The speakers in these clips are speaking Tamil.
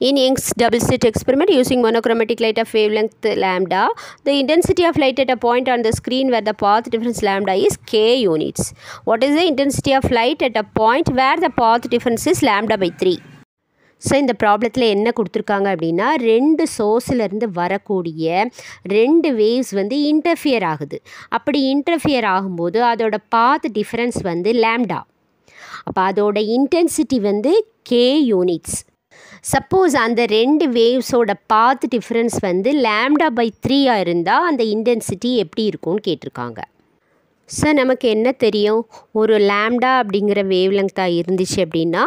In Young's double slit experiment using monochromatic light of wavelength lambda, the intensity of light at a point on the screen where the path difference lambda is k units. What is the intensity of light at a point where the path difference is lambda by 3? So இந்த ப்ராப்ளத்தில் என்ன கொடுத்துருக்காங்க அப்படின்னா ரெண்டு சோர்ஸிலேருந்து வரக்கூடிய ரெண்டு வேவ்ஸ் வந்து இன்டர்ஃபியர் ஆகுது அப்படி இன்டர்ஃபியர் ஆகும்போது அதோட பாத் டிஃப்ரென்ஸ் வந்து லேம்டா அப்போ அதோட இன்டென்சிட்டி வந்து கே யூனிட்ஸ் சப்போஸ் அந்த ரெண்டு வேவ்ஸோட பாத் டிஃப்ரென்ஸ் வந்து லேம்டா பை த்ரீயாக இருந்தால் அந்த இன்டென்சிட்டி எப்படி இருக்கும்னு கேட்டிருக்காங்க. சார் நமக்கு என்ன தெரியும்? ஒரு லேம்டா அப்படிங்கிற வேவ் லெங்க்த்தாக இருந்துச்சு அப்படின்னா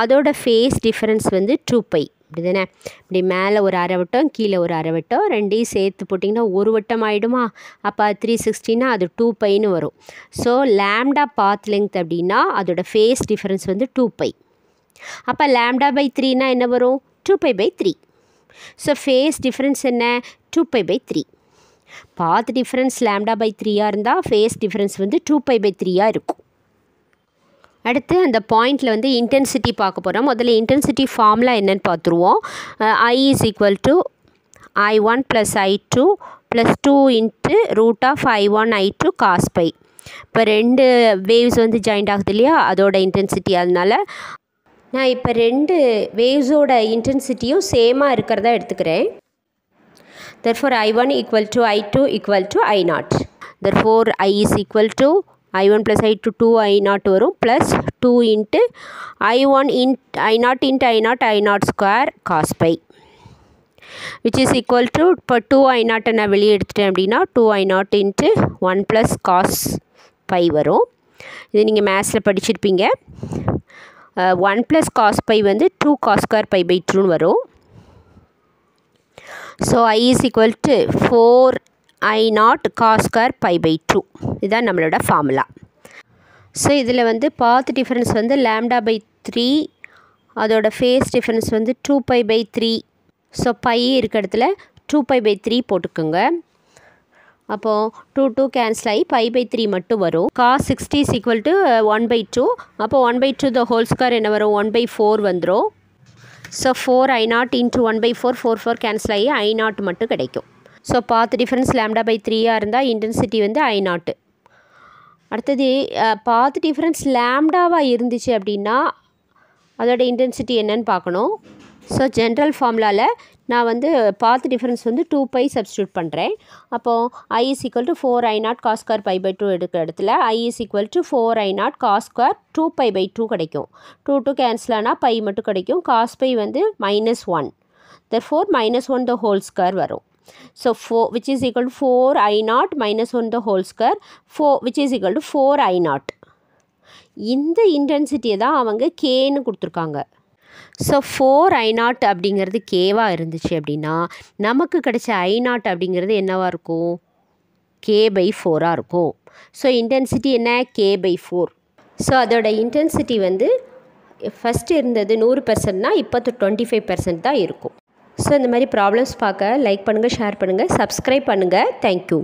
அதோட ஃபேஸ் டிஃப்ரென்ஸ் வந்து டூ பை இப்படி தானே இப்படி மேலே ஒரு அரை வட்டம் கீழே ஒரு அரை வட்டம் ரெண்டையும் சேர்த்து போட்டிங்கன்னா ஒரு வட்டம் ஆகிடுமா அப்போ த்ரீ சிக்ஸ்டின்னா அது டூ பைன்னு வரும். ஸோ லேம்டா பாத் லெங்த் அப்படின்னா அதோட ஃபேஸ் டிஃப்ரென்ஸ் வந்து டூ பை அப்போ லேம்டா பை த்ரீனா என்ன வரும்? Two pi by three so phase difference என்ன? Two pi by three path difference lambda by த்ரீயாக இருந்தால் ஃபேஸ் டிஃப்ரென்ஸ் வந்து டூ பை பை த்ரீயாக இருக்கும். அடுத்து அந்த பாயிண்டில் வந்து இன்டென்சிட்டி பார்க்க போகிறோம் முதல்ல இன்டென்சிட்டி ஃபார்மில் என்னென்னு பார்த்துருவோம். I is equal to I one plus I two plus two into root of I one I two cos pi இப்போ ரெண்டு வேவ்ஸ் வந்து ஜாயிண்ட் ஆகுது இல்லையா? அதோட இன்டென்சிட்டி அதனால் நான் இப்போ ரெண்டு வேவ்ஸோட இன்டென்சிட்டியும் சேமாக இருக்கிறதா எடுத்துக்கிறேன் therefore I one equal to I two therefore i1 I naught therefore I is therefore i I one plus I two two I naught வரும் plus two into plus 2 into i1 in i0 into i0 i0 square cos pi which is equal to இப்போ டூ ஐ நாட்டை நான் வெளியே எடுத்துட்டேன் அப்படின்னா two I naught into one plus cos phi வரும் இது நீங்கள் மேத்ஸில் படிச்சிருப்பீங்க ஒன் ப்ளஸ் காஸ் பை வந்து two cos square pi by டூன்னு வரும். So I is equal to four I naught cos square pi by two இதுதான் நம்மளோட ஃபார்முலா ஸோ இதில் வந்து பாத் டிஃப்ரென்ஸ் வந்து லேம்டா பை த்ரீ அதோட ஃபேஸ் டிஃப்ரென்ஸ் வந்து two pi by three so pi இருக்க இடத்துல டூ பை பை த்ரீ போட்டுக்கோங்க. அப்போது டூ டூ கேன்சல் ஆகி பை பை த்ரீ மட்டும் வரும். Cos sixty is equal to one by two அப்போ one by two the whole square என்ன வரும்? ஒன் பை ஃபோர் வந்துடும் so four I naught into one by four four four cancel ஆகி ஐ நாட் மட்டும் கிடைக்கும். So path difference lambda by த்ரீயாக இருந்தால் இன்டென்சிட்டி வந்து ஐ நாட்டு அடுத்தது பாத் டிஃப்ரென்ஸ் லேம்டாவாக இருந்துச்சு அப்படின்னா அதோட இன்டென்சிட்டி என்னன்னு பார்க்கணும். ஸோ ஜென்ரல் ஃபார்முலாவில் நான் வந்து பாத் டிஃப்ரென்ஸ் வந்து டூ பை சப்ஸ்டியூட் பண்ணுறேன் அப்போது I is equal to four I naught cos square pi by two எடுக்கிற இடத்துல I is equal to four I naught cos square two pi by two கிடைக்கும். டூ டூ கேன்சல் ஆனால் பை மட்டும் கிடைக்கும். காஸ் பை வந்து minus one the four minus one the whole square வரும். So four which is equal to four I naught minus one the whole square four which is equal to four I naught இந்த இன்டென்சிட்டியை தான் அவங்க கேன்னு கொடுத்துருக்காங்க. ஸோ ஃபோர் ஐ நாட் அப்படிங்கிறது கேவாக இருந்துச்சு அப்படின்னா நமக்கு கிடைச்ச ஐ நாட் அப்படிங்கிறது என்னவாக இருக்கும்? கே பை ஃபோராக இருக்கும். ஸோ இன்டென்சிட்டி என்ன? கே பை ஃபோர் ஸோ அதோட இன்டென்சிட்டி வந்து ஃபஸ்ட்டு இருந்தது நூறு பர்சன்ட்னா இப்போ டுவெண்ட்டி ஃபைவ் பர்சன்ட் தான் இருக்கும். ஸோ இந்த மாதிரி ப்ராப்ளம்ஸ் பார்க்க லைக் பண்ணுங்கள் ஷேர் பண்ணுங்கள் சப்ஸ்கிரைப் பண்ணுங்கள் தேங்க்யூ